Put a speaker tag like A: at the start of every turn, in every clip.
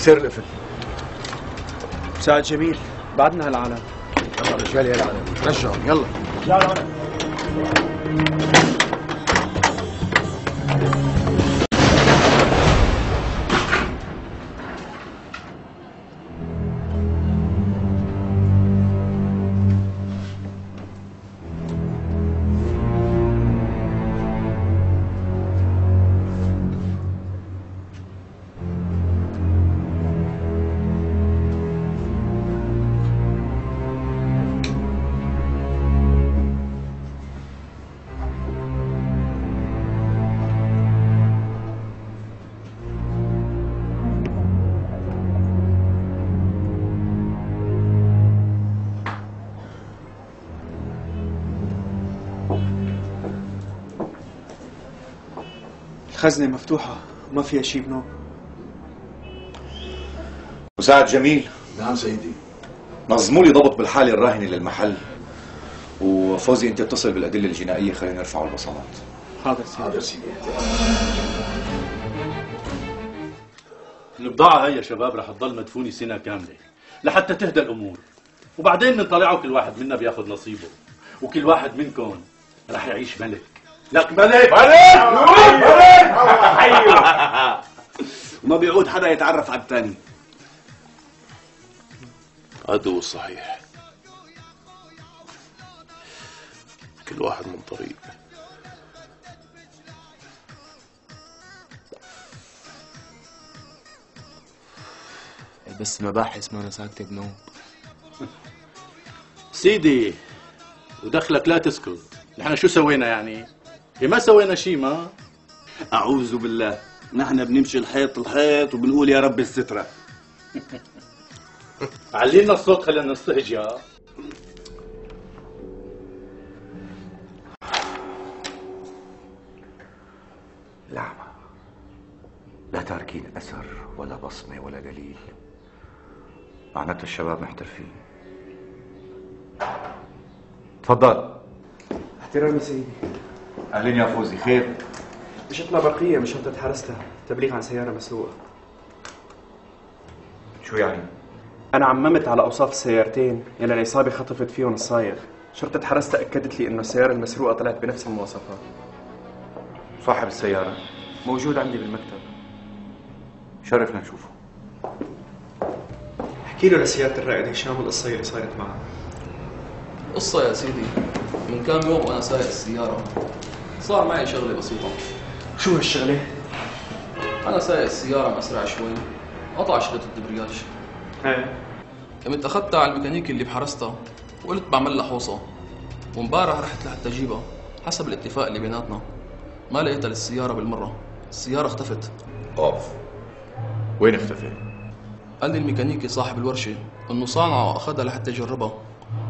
A: كسر القفل
B: مساعد جميل. بعدنا هالعالم.
A: يلا رجال يا العالم رجعهم يلا.
B: الخزنة مفتوحة وما فيها شي بنوب
C: مساعد جميل.
A: نعم سيدي.
C: نظموا لي ضبط بالحالة الراهنة للمحل. وفوزي أنت اتصل بالأدلة الجنائية خلينا نرفعوا البصمات.
B: حاضر سيدي.
A: حاضر سيدي.
D: البضاعة هي يا شباب رح تضل مدفونة سنة كاملة لحتى تهدى الأمور. وبعدين نطلعوا كل واحد منا بياخذ نصيبه وكل واحد منكم رح يعيش ملك. لك ملك
E: وما بيعود حدا يتعرف على الثاني
F: عدو صحيح. كل واحد من طريق.
G: بس مباحث ما أنا ساكتة بنوم
D: سيدي ودخلك لا تسكت. نحن شو سوينا يعني؟ إيه ما سوينا شيء ما
E: أعوذ بالله. نحن بنمشي الحيط الحيط وبنقول يا رب السترة.
D: علينا الصوت خلينا نستهجى.
C: لعمة لا تاركين أثر ولا بصمة ولا دليل. معناته الشباب محترفين. تفضل.
B: احترامي سيدي.
C: أهلين يا فوزي خير
B: اجتنا برقية من شرطة حرستها تبليغ عن سيارة مسروقة.
C: شو يعني؟
B: أنا عممت على أوصاف السيارتين يلي العصابة خطفت فيهم الصايغ. شرطة حرستها أكدت لي إنه السيارة المسروقة طلعت بنفس المواصفات.
C: صاحب السيارة.
B: موجود عندي بالمكتب.
C: شرفنا نشوفه.
B: احكي له لسيادة الرائد هشام القصة اللي صارت معه.
G: قصة يا سيدي. من كام يوم وأنا سايق السيارة. صار معي شغلة بسيطة.
B: شو هالشغلة؟
G: أنا سايق السيارة مسرع شوي. قطع شريط الدبرياج.
B: إيه.
G: قمت أخذتها على الميكانيكي اللي بحرستها وقلت بعمل لها حوصة. وامبارح رحت لحتى اجيبها حسب الاتفاق اللي بيناتنا. ما لقيتها للسيارة بالمرة. السيارة اختفت.
C: أوف. وين اختفى؟
G: قال لي الميكانيكي صاحب الورشة إنه صانعة واخذها لحتى يجربها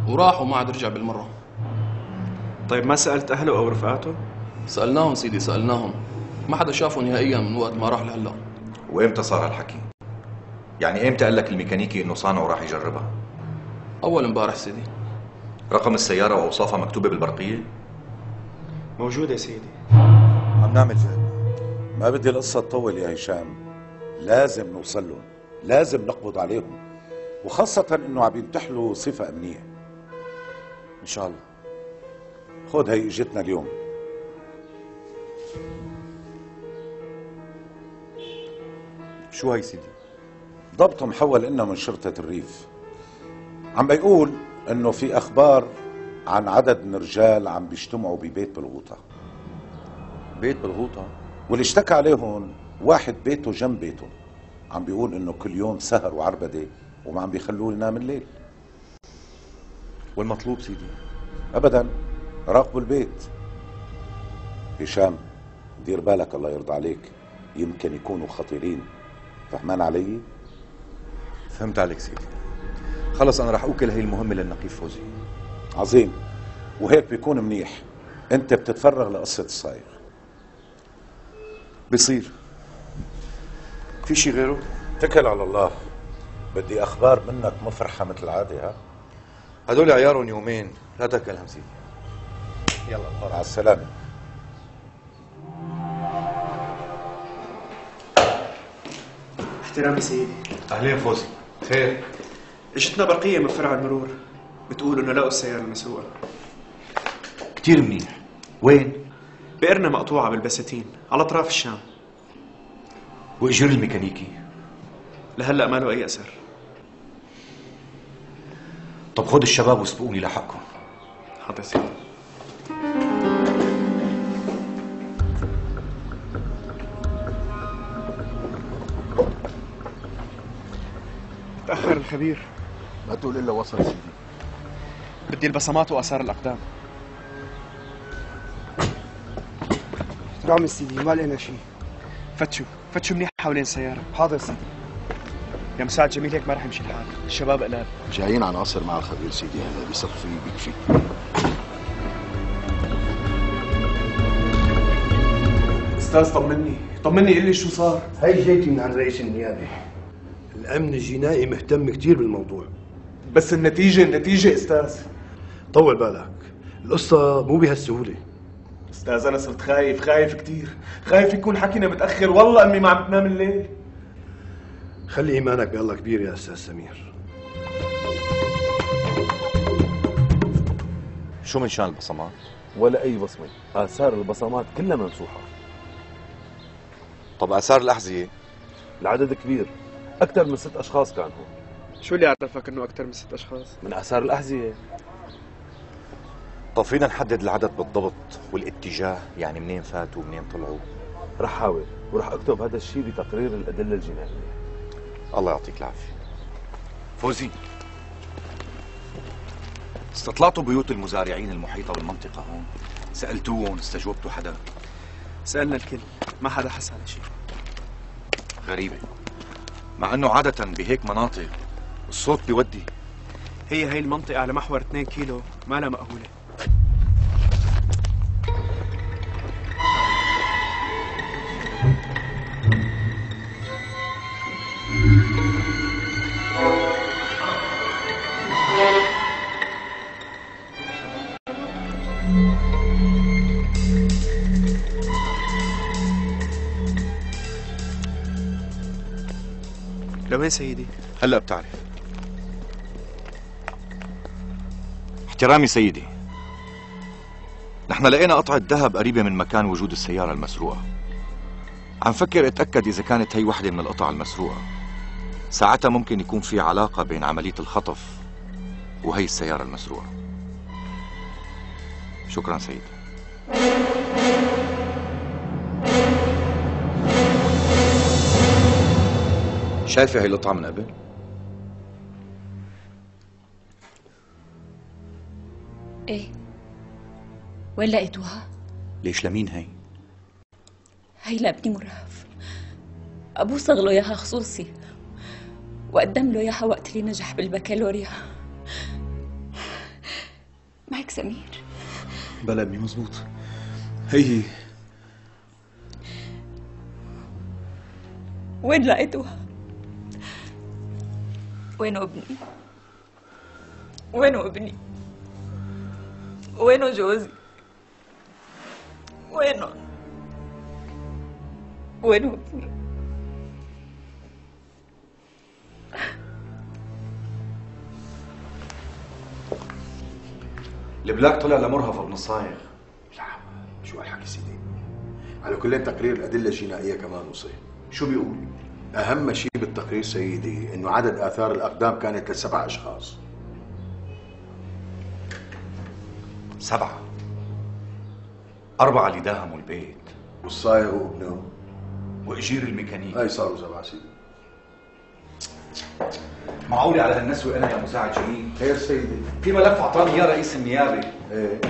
G: وراح وما عاد رجع بالمرة.
B: طيب ما سألت أهله أو رفقاته؟
G: سألناهم سيدي سألناهم. ما حدا شافه نهائيا من وقت ما راح لهلا.
C: وإمتى صار هالحكي؟ يعني إمتى قال لك الميكانيكي إنه صانعه وراح يجربها؟
G: أول امبارح سيدي.
C: رقم السيارة وأوصافها مكتوبة بالبرقية؟
B: موجود يا سيدي.
A: عم نعمل جهد ما بدي القصة تطول يا هشام. لازم نوصل لهم لازم نقبض عليهم. وخاصة إنه عم ينتحلوا صفة أمنية. إن شاء الله. خذ هي إجتنا اليوم.
C: شو هي سيدي؟
A: ضبط محول لنا من شرطة الريف. عم بيقول إنه في أخبار عن عدد من الرجال عم بيجتمعوا ببيت بالغوطة.
C: بيت بالغوطة؟
A: واللي اشتكى عليهم واحد بيته جنب بيته. عم بيقول إنه كل يوم سهر وعربدة وما عم بيخلوه ينام الليل.
C: والمطلوب سيدي؟
A: ابدا راقبوا البيت. هشام دير بالك الله يرضى عليك. يمكن يكونوا خطيرين. فهمان علي
C: فهمت عليك سيدي. خلص أنا راح أوكل هي المهمة للنقيب فوزي.
A: عظيم. وهيك بيكون منيح. أنت بتتفرغ لقصة الصايغ.
C: بصير في شي غيره؟
A: اتكل على الله. بدي أخبار منك مفرحة مثل العادة ها؟
C: هدول عيارهم يومين. لا تاكل هم سيدي.
A: يلا مع السلامة.
B: احترامي سيدي.
C: أهلين فوزي. خير.
B: اجتنا برقية من فرع المرور. بتقول إنه لقوا السيارة المسروقة.
C: كثير منيح. وين؟
B: بئرنا مقطوعة بالبساتين على أطراف الشام.
C: واجير الميكانيكي.
B: لهلأ ما له أي أثر.
C: طب خد الشباب واسبقوني لحقكم.
B: حاضر سيدي. الخبير
H: ما تقول إلا وصل سيدي.
B: بدي البصمات وآثار الأقدام.
I: رامي سيدي ما لقينا شيء.
B: فتشوا فتشوا منيح حوالين السيارة
I: حاضر سيدي.
B: يا مساعد جميل هيك ما رح يمشي الحال. الشباب قلال
H: جايين على قصر مع الخبير سيدي هذا بيثق فيه. بيكفي
B: أستاذ طمني. طمني قل لي شو صار؟
J: هاي جايتي من عند رئيس النيابة. الأمن الجنائي مهتم كتير بالموضوع.
B: بس النتيجة النتيجة أستاذ.
J: طول بالك. القصة مو بهالسهولة.
B: أستاذ أنا صرت خايف خايف كتير. خايف يكون حكينا متأخر. والله امي ما عم تنام الليل.
J: خلي إيمانك بألله كبير يا أستاذ سمير.
C: شو من شان البصمات؟
F: ولا أي بصمة. آثار البصمات كلها ممسوحة
C: طب آثار الأحذية؟
F: العدد كبير. أكثر من ست أشخاص كانوا
B: شو اللي عرفك إنه أكثر من ست أشخاص؟
F: من آثار الأحذية.
C: طب فينا نحدد العدد بالضبط والاتجاه يعني منين فاتوا ومنين طلعوا.
F: رح حاول ورح أكتب هذا الشيء بتقرير الأدلة الجنائية.
C: الله يعطيك العافية. فوزي. استطلعتوا بيوت المزارعين المحيطة بالمنطقة هون. سألتوهم استجوبتوا حدا.
B: سألنا الكل. ما حدا حس على شيء.
C: غريبة. مع أنه عادة بهيك مناطق الصوت بيودي.
B: هي هي المنطقة على محور 2 كيلو ما لها لوين سيدي؟
C: هلا بتعرف. احترامي سيدي. نحن لقينا قطعة ذهب قريبة من مكان وجود السيارة المسروقة. عم فكر أتأكد إذا كانت هي وحدة من القطع المسروقة. ساعتها ممكن يكون في علاقة بين عملية الخطف وهي السيارة المسروقة. شكرا سيدي. شايفة هي القطعة من قبل؟
K: إيه وين لقيتوها؟
C: ليش لمين هي؟
K: هي لابني مرهف أبوه صغ له إياها خصوصي وقدم له إياها وقت اللي نجح بالبكالوريا معك سمير
C: بلا امي مزبوط هي هي
K: وين لقيتوها؟ وينه ابني؟ وينه ابني؟ وينه جوزي؟ وينه؟ وينه ابني؟
C: البلاك طلع لمرهف ابن الصايغ
H: شو هالحكي سيدي على كل تقرير الأدلة الجنائية كمان وصل شو بيقول؟ أهم شيء بالتقرير سيدي إنه عدد آثار الأقدام كانت لسبع أشخاص.
C: سبعة. أربعة اللي داهموا البيت.
H: والصايغ وابنه
C: وإجير الميكانيك.
H: هاي صاروا سبعة سيدي
C: معقولة على هالنسوة أنا يا مساعد جميل
H: خير سيدي.
C: في ملف أعطاني إياه رئيس النيابة.
H: إيه.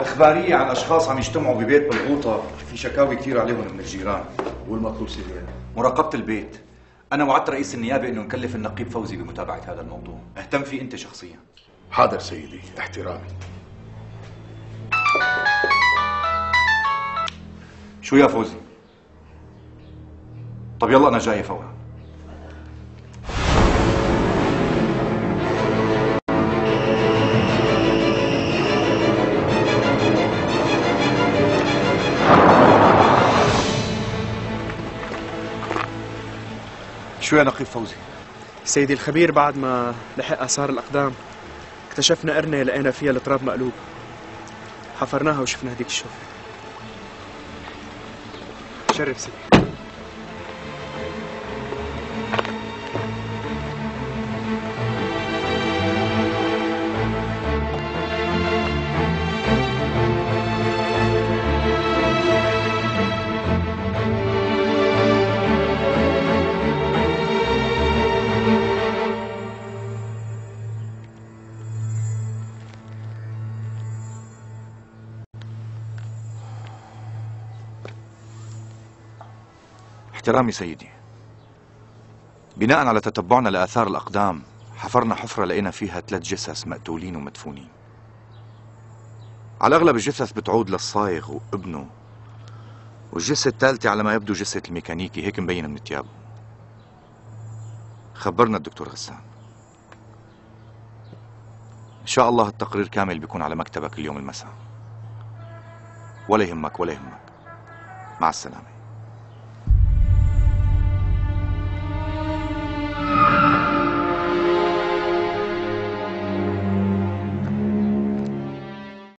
C: إخبارية عن أشخاص عم يجتمعوا ببيت بالغوطة في شكاوي كثير عليهم من الجيران.
H: والمطلوب سيدي.
C: مراقبة البيت. أنا وعدت رئيس النيابة إنه نكلف النقيب فوزي بمتابعة هذا الموضوع. اهتم فيه أنت شخصيا.
H: حاضر سيدي احترامي.
C: شو يا فوزي؟ طب يلا أنا جاي فورا. شو يا نقيب فوزي؟
B: سيدي الخبير بعد ما لحق آثار الأقدام اكتشفنا قرنة لقينا فيها التراب مقلوب. حفرناها وشفنا هديك الشوفة. شرف سيدي.
C: احترامي سيدي. بناء على تتبعنا لآثار الأقدام حفرنا حفرة لقينا فيها ثلاث جثث مقتولين ومدفونين. على الأغلب الجثث بتعود للصايغ وابنه والجثة الثالثة على ما يبدو جثة الميكانيكي هيك مبين من ثيابه خبرنا الدكتور غسان. إن شاء الله التقرير كامل بيكون على مكتبك اليوم المساء. ولا يهمك ولا يهمك. مع السلامة.